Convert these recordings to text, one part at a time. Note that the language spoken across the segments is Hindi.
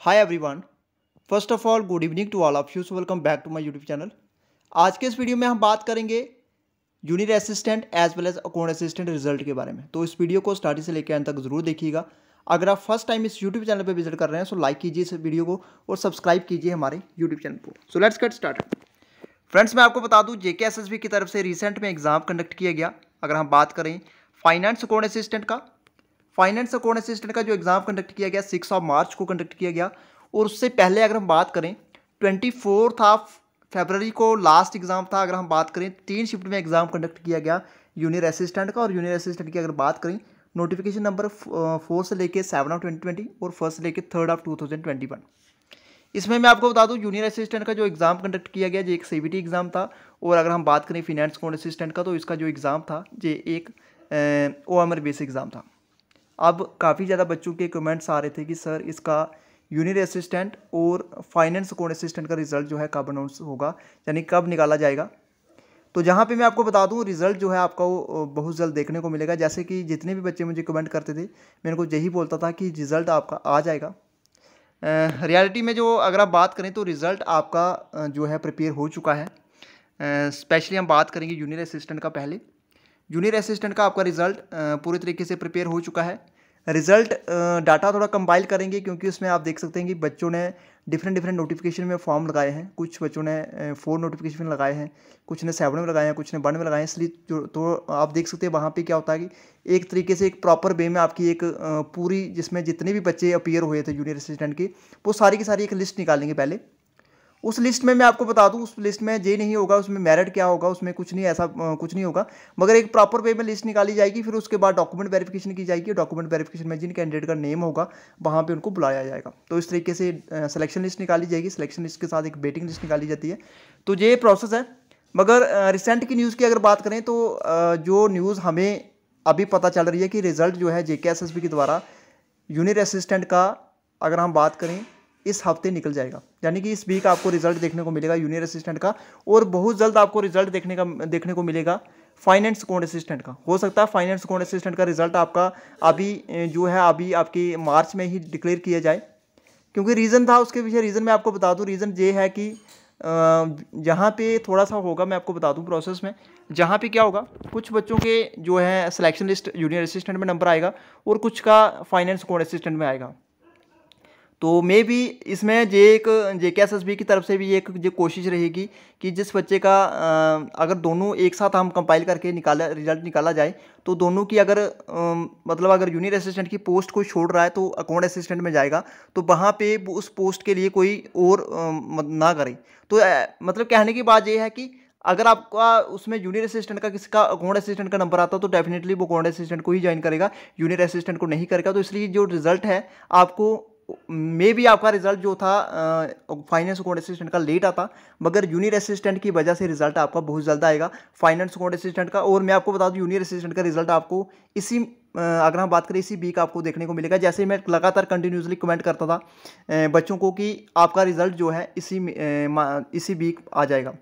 Hi everyone first of all good evening to all of you welcome back to my YouTube channel आज के इस वीडियो में हम बात करेंगे junior assistant as well as account assistant result के बारे में। तो इस वीडियो को स्टार्टिंग से लेकर अंत तक ज़रूर देखिएगा। अगर आप फ़र्स्ट टाइम इस यूट्यूब चैनल पर विज़िट कर रहे हैं तो लाइक कीजिए इस वीडियो को और सब्सक्राइब कीजिए हमारे यूट्यूब चैनल को। So let's get start friends मैं आपको बता दूँ जेके एसएसबी की तरफ़ से रिसेंट में एग्ज़ाम कंडक्ट किया गया। अगर हम बात करें फाइनेंस अकाउंट असिस्टेंट का फाइनेंस अकाउंट असिस्टेंट का जो एग्ज़ाम कंडक्ट किया गया सिक्स ऑफ़ मार्च को कंडक्ट किया गया। और उससे पहले अगर हम बात करें ट्वेंटी फोर्थ ऑफ़ फेबररी को लास्ट एग्ज़ाम था, अगर हम बात करें, तीन शिफ्ट में एग्ज़ाम कंडक्ट किया गया यूनियर असिस्टेंट का। और यूनियर असिस्टेंट की अगर बात करें नोटिफिकेशन नंबर फोर से लेके सेवन ऑफ़ ट्वेंटी ट्वेंटी और फ़र्स्ट से लेके third of two thousand twenty one इसमें मैं आपको बता दूँ जूनियर असिस्टेंट का जो एग्ज़ाम कंडक्ट किया गया, जो एक सीबीटी एग्ज़ाम था, और अगर हम बात करें फिनेंस अकाउंट असिस्टेंट का तो इसका जो एग्ज़ाम था, ये एक ओ एम बेस एग्ज़ाम था। अब काफ़ी ज़्यादा बच्चों के कमेंट्स आ रहे थे कि, सर, इसका यूनियर असिस्टेंट और फाइनेंस अकाउंट असिस्टेंट का रिज़ल्ट जो है कब अनाउंस होगा? यानी कब निकाला जाएगा? तो जहाँ पे मैं आपको बता दूँ रिज़ल्ट जो है आपका वो बहुत जल्द देखने को मिलेगा। जैसे कि जितने भी बच्चे मुझे कमेंट करते थे मैं उनको यही बोलता था कि रिज़ल्ट आपका आ जाएगा। रियलिटी में जो अगर आप बात करें तो रिज़ल्ट आपका जो है प्रिपेयर हो चुका है। स्पेशली हम बात करेंगे जूनियर असिस्टेंट का पहले। जूनियर असिस्टेंट का आपका रिज़ल्ट पूरी तरीके से प्रिपेयर हो चुका है। रिज़ल्ट डाटा थोड़ा कंपाइल करेंगे क्योंकि उसमें आप देख सकते हैं कि बच्चों ने डिफरेंट डिफरेंट नोटिफिकेशन में फॉर्म लगाए हैं। कुछ बच्चों ने फोर नोटिफिकेशन में लगाए हैं, कुछ ने सेवन में लगाए हैं, कुछ ने वन में लगाए हैं। इसलिए जो तो आप देख सकते हैं वहाँ पे क्या होता है कि एक तरीके से एक प्रॉपर वे में आपकी एक पूरी जिसमें जितने भी बच्चे अपियर हुए थे जूनियर असिस्टेंट के, वो सारी की सारी एक लिस्ट निकालेंगे पहले। उस लिस्ट में मैं आपको बता दूँ, उस लिस्ट में जे नहीं होगा, उसमें मेरिट क्या होगा, उसमें कुछ नहीं ऐसा कुछ नहीं होगा। मगर एक प्रॉपर वे में लिस्ट निकाली जाएगी, फिर उसके बाद डॉक्यूमेंट वेरिफिकेशन की जाएगी। डॉक्यूमेंट वेरिफिकेशन में जिन कैंडिडेट का नेम होगा, वहाँ पर उनको बुलाया जाएगा। तो इस तरीके से सिलेक्शन लिस्ट निकाली जाएगी। सिलेक्शन लिस्ट के साथ एक वेटिंग लिस्ट निकाली जाती है। तो ये प्रोसेस है। मगर रिसेंट की न्यूज़ की अगर बात करें तो जो न्यूज़ हमें अभी पता चल रही है कि रिज़ल्ट जो है जे के द्वारा यूनियर असिस्टेंट का, अगर हम बात करें इस हफ़्ते निकल जाएगा। यानी कि इस वीक आपको रिज़ल्ट देखने को मिलेगा यूनियर असिस्टेंट का, और बहुत जल्द आपको रिज़ल्ट देखने का, देखने को मिलेगा फाइनेंस अकाउंट असिस्टेंट का। हो सकता है फाइनेंस अकाउंट असिस्टेंट का रिज़ल्ट आपका अभी जो है अभी आपकी मार्च में ही डिक्लेयर किया जाए। क्योंकि रीज़न था उसके पीछे रीज़न मैं आपको बता दूँ रीज़न ये है कि जहाँ पे थोड़ा सा होगा, मैं आपको बता दूँ प्रोसेस में, जहाँ पे क्या होगा, कुछ बच्चों के जो है सिलेक्शन लिस्ट जूनियर असिस्टेंट में नंबर आएगा, और कुछ का फाइनेंस अकाउंट असिस्टेंट में आएगा। तो मे भी इसमें जे एक जे के एस एस बी की तरफ़ से भी एक जो कोशिश रहेगी कि जिस बच्चे का अगर दोनों एक साथ हम कंपाइल करके निकाला रिज़ल्ट निकाला जाए तो दोनों की अगर मतलब अगर जूनियर असिस्टेंट की पोस्ट कोई छोड़ रहा है तो अकाउंट असिस्टेंट में जाएगा तो वहाँ पे उस पोस्ट के लिए कोई और ना करे। तो मतलब कहने की बात यह है कि अगर आपका उसमें जूनियर असिस्टेंट का किसी का अकाउंट असिस्टेंट का नंबर आता तो डेफिनेटली वो अकाउंट असिस्टेंट को ही ज्वाइन करेगा जूनियर असिस्टेंट को नहीं करेगा तो इसलिए जो रिज़ल्ट है, आपको मे भी आपका रिज़ल्ट जो था फाइनेंस अकाउंट असिस्टेंट का लेट आता, मगर जूनियर असिस्टेंट की वजह से रिज़ल्ट आपका बहुत जल्द आएगा। फाइनेंस अकाउंट असिस्टेंट का, और मैं आपको बता दूँ जूनियर असिस्टेंट का रिज़ल्ट आपको इसी अगर हम बात करें, इसी वीक आपको देखने को मिलेगा। जैसे मैं लगातार कंटिन्यूसली कमेंट करता था बच्चों को कि आपका रिज़ल्ट जो है, इसी इसी वीक आ जाएगा।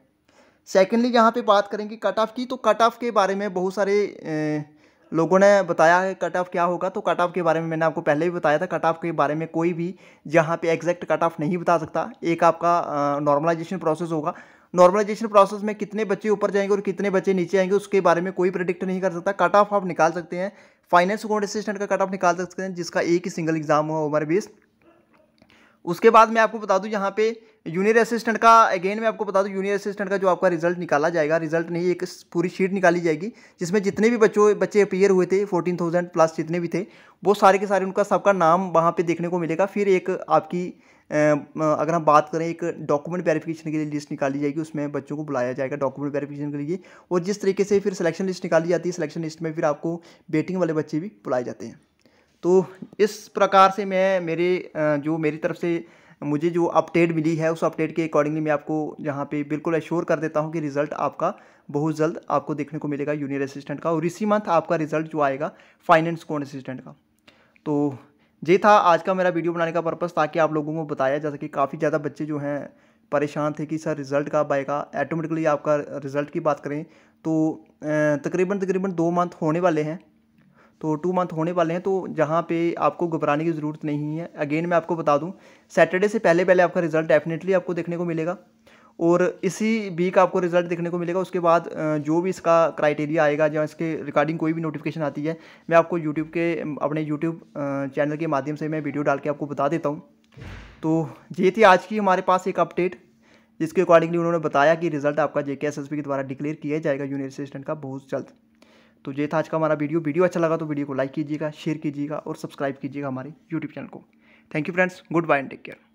सेकेंडली यहाँ पर बात करेंगे कट ऑफ़ की। तो कट ऑफ़ के बारे में बहुत सारे लोगों ने बताया है कट ऑफ़ क्या होगा तो कट ऑफ़ के बारे में मैंने आपको पहले भी बताया था कट ऑफ़ के बारे में कोई भी जहाँ पे एग्जैक्ट कट ऑफ़ नहीं बता सकता। एक आपका नॉर्मलाइजेशन प्रोसेस होगा। नॉर्मलाइजेशन प्रोसेस में कितने बच्चे ऊपर जाएँगे और कितने बच्चे नीचे आएँगे, उसके बारे में कोई प्रिडिक्ट नहीं कर सकता। कट ऑफ़ आप निकाल सकते हैं। फाइनेंस अकाउंट असिस्टेंट का कट ऑफ़ निकाल सकते हैं, जिसका एक ही सिंगल एग्ज़ाम हुआ ओवर बेस उसके बाद मैं आपको बता दूँ, यहाँ पे जूनियर असिस्टेंट का अगेन मैं आपको बता दूँ जूनियर असिस्टेंट का जो आपका रिज़ल्ट निकाला जाएगा रिज़ल्ट नहीं, एक पूरी शीट निकाली जाएगी, जिसमें जितने भी बच्चों, बच्चे अपियर हुए थे फोर्टीन थाउज़ेंड प्लस जितने भी थे, वो सारे के सारे उनका सबका नाम वहाँ पे देखने को मिलेगा। फिर एक आपकी अगर हम बात करें, एक डॉक्यूमेंट वेरिफिकेशन के लिए लिस्ट निकाली जाएगी, उसमें बच्चों को बुलाया जाएगा डॉक्यूमेंट वेरिफिकेशन के लिए। और जिस तरीके से फिर सिलेक्शन लिस्ट निकाली जाती है सिलेक्शन लिस्ट में फिर आपको बेटिंग वाले बच्चे भी बुलाए जाते हैं। तो इस प्रकार से मैं, मेरे जो मेरी तरफ़ से मुझे जो अपडेट मिली है, उस अपडेट के अकॉर्डिंगली मैं आपको यहाँ पे बिल्कुल एश्योर कर देता हूँ कि रिज़ल्ट आपका बहुत जल्द आपको देखने को मिलेगा जूनियर असिस्टेंट का और इसी मंथ आपका रिज़ल्ट जो आएगा फाइनेंस कौन असिस्टेंट का। तो ये था आज का मेरा वीडियो बनाने का पर्पज़ ताकि आप लोगों को बताया जा सके। काफ़ी ज़्यादा बच्चे जो हैं, परेशान थे कि सर रिज़ल्ट कब आएगा? ऑटोमेटिकली आपका रिज़ल्ट की बात करें तो तकरीबन तकरीबन दो मंथ होने वाले हैं। तो टू मंथ होने वाले हैं तो जहाँ पे आपको घबराने की ज़रूरत नहीं है। अगेन मैं आपको बता दूँ सैटरडे से पहले पहले आपका रिज़ल्ट डेफिनेटली आपको देखने को मिलेगा। और इसी वीक आपको रिज़ल्ट देखने को मिलेगा। उसके बाद जो भी इसका क्राइटेरिया आएगा या इसके रिगार्डिंग कोई भी नोटिफिकेशन आती है, मैं आपको यूट्यूब के, अपने यूट्यूब चैनल के माध्यम से मैं वीडियो डाल के आपको बता देता हूँ। तो ये थी आज की हमारे पास एक अपडेट जिसके अकॉर्डिंगली उन्होंने बताया कि रिज़ल्ट आपका जे के के द्वारा डिक्लेयर किया जाएगा। जूनियर असिस्टेंट का बहुत जल्द। तो ये था आज का हमारा वीडियो। वीडियो अच्छा लगा तो वीडियो को लाइक कीजिएगा, शेयर कीजिएगा और सब्सक्राइब कीजिएगा हमारे यूट्यूब चैनल को। Thank you friends goodbye and take care